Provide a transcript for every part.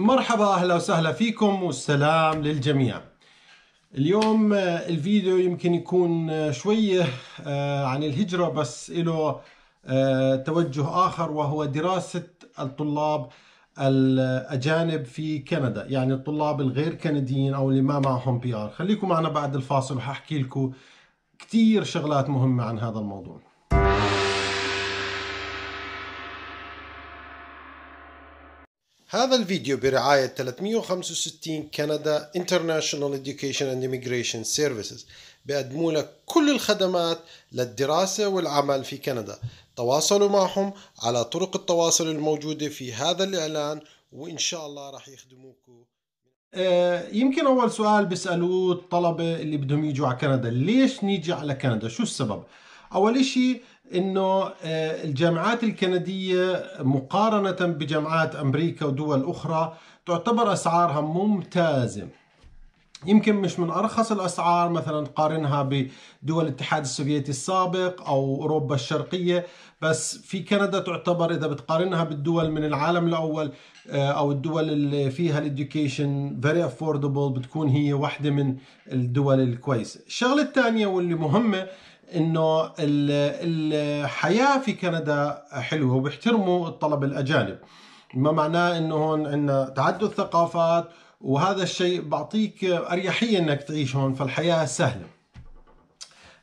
مرحبا أهلا وسهلا فيكم والسلام للجميع. اليوم آه، الفيديو يمكن يكون آه، شوية آه، عن الهجرة بس له توجه آخر وهو دراسة الطلاب الأجانب في كندا، يعني الطلاب الغير كنديين أو اللي ما معهم بي ار، خليكم معنا بعد الفاصل وحأحكي لكم كثير شغلات مهمة عن هذا الموضوع. هذا الفيديو برعاية 365 كندا International Education and Immigration Services بيقدموا لك كل الخدمات للدراسة والعمل في كندا تواصلوا معهم على طرق التواصل الموجودة في هذا الإعلان وإن شاء الله راح يخدموكم. آه، يمكن أول سؤال بيسألوه الطلبة اللي بدهم يجوا على كندا ليش نيجي على كندا شو السبب؟ أول شيء إنه آه، الجامعات الكندية مقارنة بجامعات أمريكا ودول أخرى تعتبر أسعارها ممتازة. يمكن مش من أرخص الأسعار مثلا تقارنها بدول الاتحاد السوفيتي السابق أو أوروبا الشرقية بس في كندا تعتبر إذا بتقارنها بالدول من العالم الأول آه، أو الدول اللي فيها ال education very affordable بتكون هي واحدة من الدول الكويسة. الشغلة الثانية واللي مهمة إنه الحياة في كندا حلوة وبيحترموا الطلبه الأجانب. ما معناه إنه هون عندنا تعدد ثقافات وهذا الشيء بعطيك أريحية إنك تعيش هون فالحياة سهلة.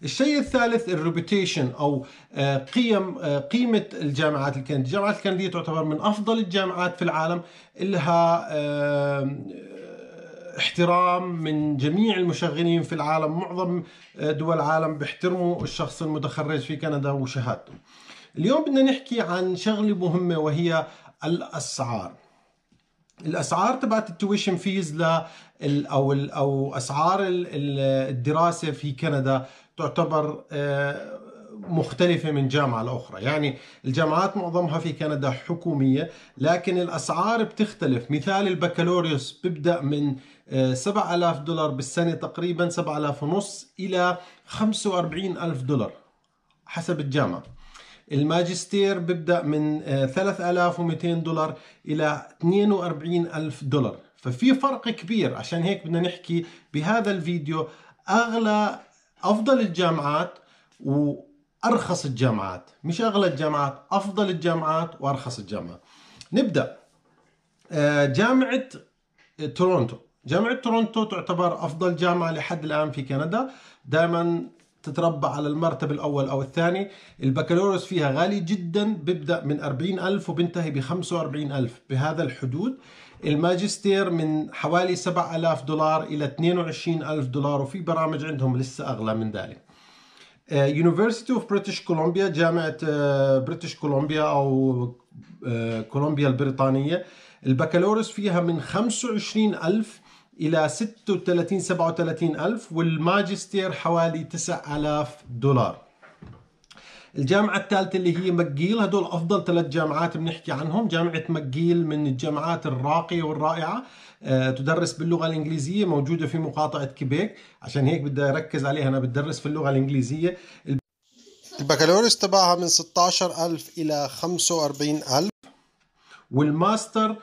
الشيء الثالث الريبيتيشن أو آه، قيم آه، قيمة الجامعات الكندية، الجامعات الكندية تعتبر من أفضل الجامعات في العالم لها احترام من جميع المشغلين في العالم. معظم دول العالم بيحترموا الشخص المتخرج في كندا وشهادته. اليوم بدنا نحكي عن شغلة مهمة وهي الأسعار. الأسعار تبعت ال tuition fees ل أو أو أسعار الدراسة في كندا تعتبر آه، مختلفة من جامعة لأخرى. يعني الجامعات معظمها في كندا حكومية لكن الأسعار بتختلف. مثال البكالوريوس بيبدأ من 7000 دولار بالسنة تقريبا 7000 ونص إلى 45 ألف دولار حسب الجامعة. الماجستير بيبدأ من 3200 دولار إلى 42 ألف دولار. ففي فرق كبير. عشان هيك بدنا نحكي بهذا الفيديو. أغلى أفضل الجامعات وأرخص الجامعات. مش أغلى الجامعات أفضل الجامعات وأرخص الجامعات. نبدأ. آه، جامعة تورونتو. جامعة تورونتو تعتبر أفضل جامعة لحد الآن في كندا. دائما تتربع على المرتبة الأول أو الثاني. البكالوريوس فيها غالي جدا بيبدأ من 40 ألف وبنتهي ب 45 ألف. بهذا الحدود الماجستير من حوالي 7000 دولار إلى 22 ألف دولار وفي برامج عندهم لسه أغلى من ذلك. University of British Columbia جامعة British uh, كولومبيا أو كولومبيا uh, البريطانية. البكالوريوس فيها من 25 ألف إلى 36 37 ألف والماجستير حوالي 9000 دولار. الجامعة الثالثة اللي هي مقيل هدول أفضل ثلاث جامعات بنحكي عنهم. جامعة مقيل من الجامعات الراقية والرائعة. أه تدرس باللغة الإنجليزية موجودة في مقاطعة كيبيك. عشان هيك بدي أركز عليها أنا بدرس في اللغة الإنجليزية. البكالوريوس تبعها من 16000 إلى 45000 والماستر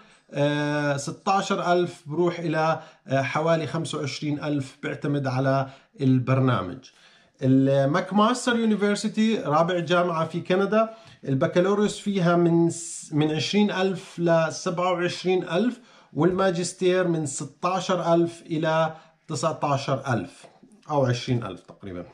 16000 آه، بروح إلى آه، حوالي 25000 بيعتمد على البرنامج. ال McMaster University رابع جامعة في كندا. البكالوريوس فيها من من 20000 ل 27000 والماجستير من 16000 إلى 19000 أو 20000 تقريبا.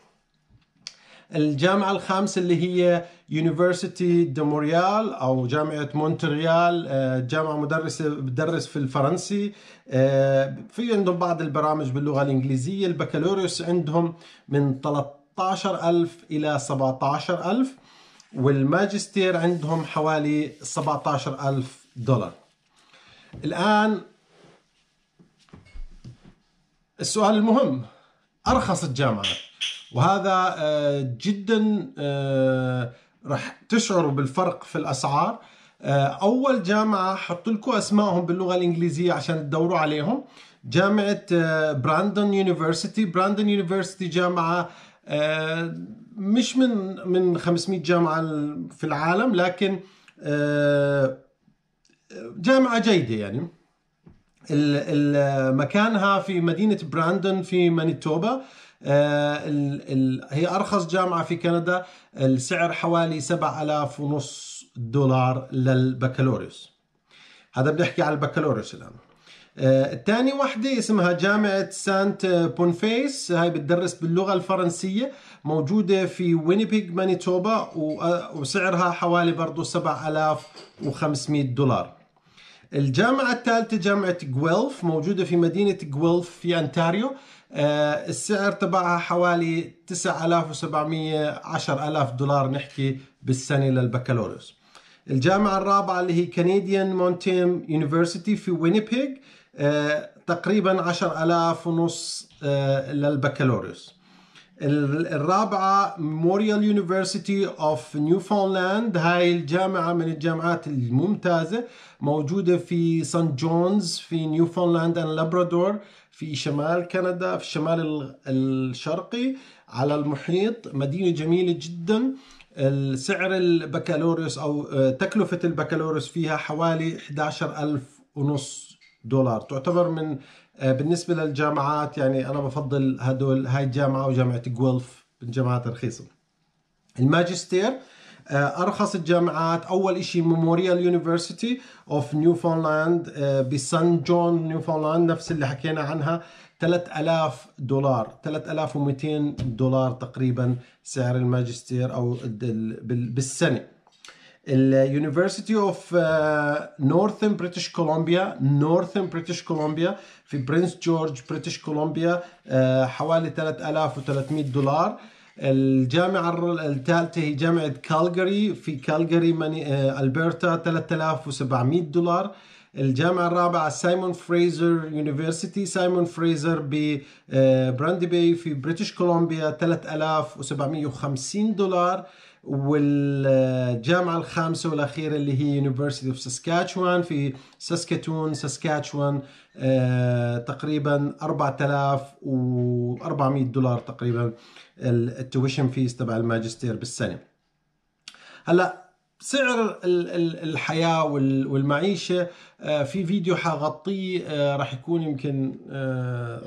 الجامعة الخامسة اللي هي Université de Montréal أو جامعة مونتريال آه، جامعة مدرسة بتدرس في الفرنسي. آه، في عندهم بعض البرامج باللغة الإنجليزية. البكالوريوس عندهم من 13000 إلى 17000 والماجستير عندهم حوالي 17000 دولار. الآن السؤال المهم أرخص الجامعات وهذا آه، جدا آه، راح تشعروا بالفرق في الأسعار. آه، أول جامعة حط لكم أسمائهم باللغة الإنجليزية عشان تدوروا عليهم. جامعة Brandon University Brandon University جامعة مش من من 500 جامعة في العالم لكن جامعة جيدة يعني. مكانها في مدينة براندون في مانيتوبا. آه، هي أرخص جامعة في كندا. السعر حوالي 7000 ونص دولار للبكالوريوس. هذا بنحكي على البكالوريوس الآن. الثاني وحدة اسمها جامعة سانت بونفيس هاي بتدرس باللغة الفرنسية موجودة في وينيبيغ مانيتوبا وسعرها حوالي برضو 7500 دولار. الجامعة الثالثة جامعة جويلف موجودة في مدينة جويلف في أونتاريو السعر تبعها حوالي 9700 10000 دولار نحكي بالسنة للبكالوريوس. الجامعة الرابعة اللي هي Canadian Mennonite University في وينيبيغ آه، تقريبا عشر ألاف ونص آه، للبكالوريوس. الرابعة Memorial University of Newfoundland هاي الجامعة من الجامعات الممتازة موجودة في سان جونز في Newfoundland and Labrador في شمال كندا في الشمال الشرقي على المحيط. مدينة جميلة جدا. السعر البكالوريوس أو آه، تكلفة البكالوريوس فيها حوالي 11 ألف ونص دولار. تعتبر من آه، بالنسبة للجامعات يعني أنا بفضل هدول هاي الجامعة وجامعة جويلف من جامعات رخيصة. الماجستير آه، أرخص الجامعات أول إشي Memorial University of Newfoundland بسان جون نيوفونلاند نفس اللي حكينا عنها 3000 دولار 3200 دولار تقريبا سعر الماجستير أو بالسنة. ال University of Northern British Columbia Northern British Columbia في برنس جورج بريتش كولومبيا حوالي 3300 دولار. الجامعة الثالثة هي جامعة كالجاري في كالجاري uh, ألبرتا 3700 دولار. الجامعة الرابعة Simon Fraser University سايمون فريزر Burnaby في بريتش كولومبيا 3750 دولار. والجامعة الخامسة والأخيرة اللي هي University of Saskatchewan في ساسكاتون ساسكاتشوان آه تقريبا 4400 دولار تقريبا ال tuition fees تبع الماجستير بالسنة. هلأ سعر الحياة والمعيشة آه، في فيديو حغطيه آه، راح يكون يمكن آه،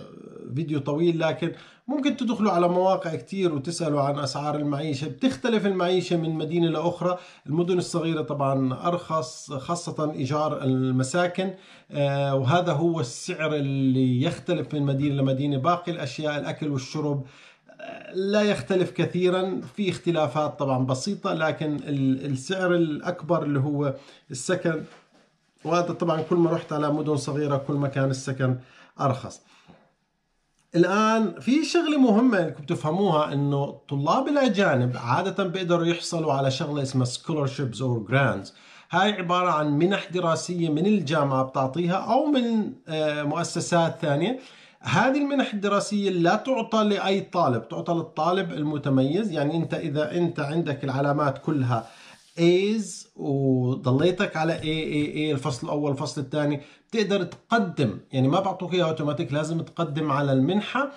فيديو طويل لكن ممكن تدخلوا على مواقع كتير وتسألوا عن أسعار المعيشة. بتختلف المعيشة من مدينة لأخرى. المدن الصغيرة طبعا أرخص خاصة إيجار المساكن وهذا هو السعر اللي يختلف من مدينة لمدينة. باقي الأشياء الأكل والشرب لا يختلف كثيرا. في اختلافات طبعا بسيطة لكن السعر الأكبر اللي هو السكن وهذا طبعا كل ما رحت على مدن صغيرة كل ما كان السكن أرخص. الآن في شغلة مهمة انكم تفهموها إنه الطلاب الأجانب عادة بيقدروا يحصلوا على شغلة اسمها scholarships or grants. هاي عبارة عن منح دراسية من الجامعة بتعطيها أو من آه، مؤسسات ثانية. هذه المنح الدراسية لا تعطى لأي طالب تعطى للطالب المتميز. يعني أنت إذا أنت عندك العلامات كلها A's وضليتك على A A A الفصل الأول الفصل الثاني تقدر تقدم. يعني ما بعطوك إياها أوتوماتيك لازم تقدم على المنحة.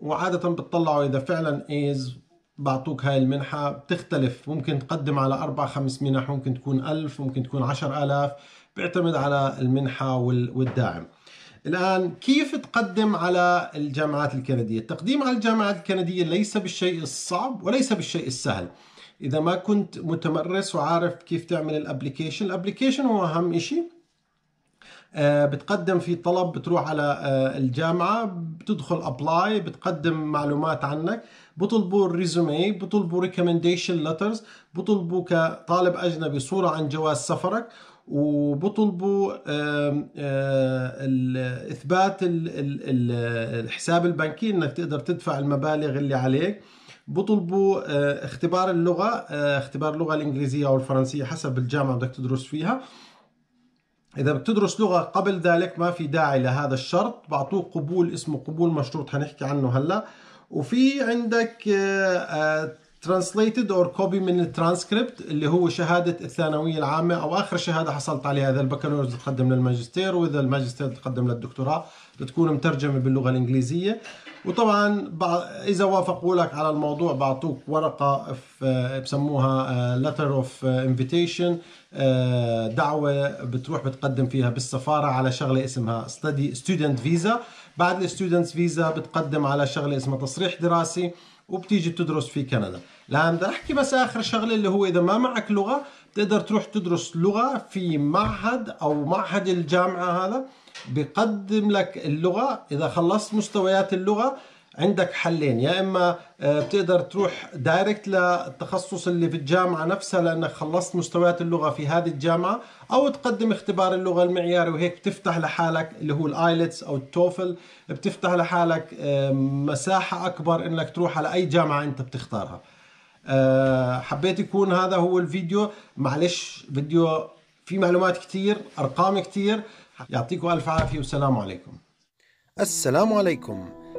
وعادة بتطلعوا إذا فعلا A's بعطوك هاي المنحة بتختلف. ممكن تقدم على أربع خمس منح ممكن تكون ألف ممكن تكون عشر آلاف بيعتمد على المنحة والداعم. الآن كيف تقدم على الجامعات الكندية؟ التقديم على الجامعات الكندية ليس بالشيء الصعب وليس بالشيء السهل. إذا ما كنت متمرس وعارف كيف تعمل ال application ال application هو أهم شيء آه بتقدم في طلب بتروح على آه الجامعة بتدخل apply بتقدم معلومات عنك بطلبوا ال resume بطلبوا recommendation letters بطلبوا كطالب أجنبي صورة عن جواز سفرك. وبطلبوا إثبات الحساب البنكي إنك تقدر تدفع المبالغ اللي عليك. بطلبوا آه، اختبار اللغة آه، اختبار اللغة الإنجليزية أو الفرنسية حسب الجامعة بدك تدرس فيها. إذا بتدرس لغة قبل ذلك ما في داعي لهذا الشرط. بعطوك قبول اسمه قبول مشروط حنحكي عنه هلأ. وفي عندك translated or copy من الترانسكريبت اللي هو شهادة الثانوية العامة أو آخر شهادة حصلت عليها. اذا البكالوريوس تقدم للماجستير وإذا الماجستير تقدم للدكتوراه بتكون مترجمة باللغة الإنجليزية. وطبعا إذا وافقوا لك على الموضوع بعطوك ورقة بسموها letter of invitation دعوة بتروح بتقدم فيها بالسفارة على شغلة اسمها study student visa بعد ال student visa بتقدم على شغلة اسمها تصريح دراسي. وبتيجي بتدرس في كندا. الان بدي أحكي بس آخر شغلة اللي هو إذا ما معك لغة بتقدر تروح تدرس لغة في معهد أو معهد الجامعة هذا بقدم لك اللغة. إذا خلصت مستويات اللغة عندك حلين. يا إما بتقدر تروح direct للتخصص اللي في الجامعة نفسها لأنك خلصت مستويات اللغة في هذه الجامعة أو تقدم اختبار اللغة المعياري وهيك بتفتح لحالك اللي هو الايلتس أو التوفل بتفتح لحالك مساحة أكبر إنك تروح على أي جامعة أنت بتختارها. حبيت يكون هذا هو الفيديو. معلش فيديو في معلومات كتير أرقام كتير. يعطيكم ألف عافية والسلام عليكم. السلام عليكم.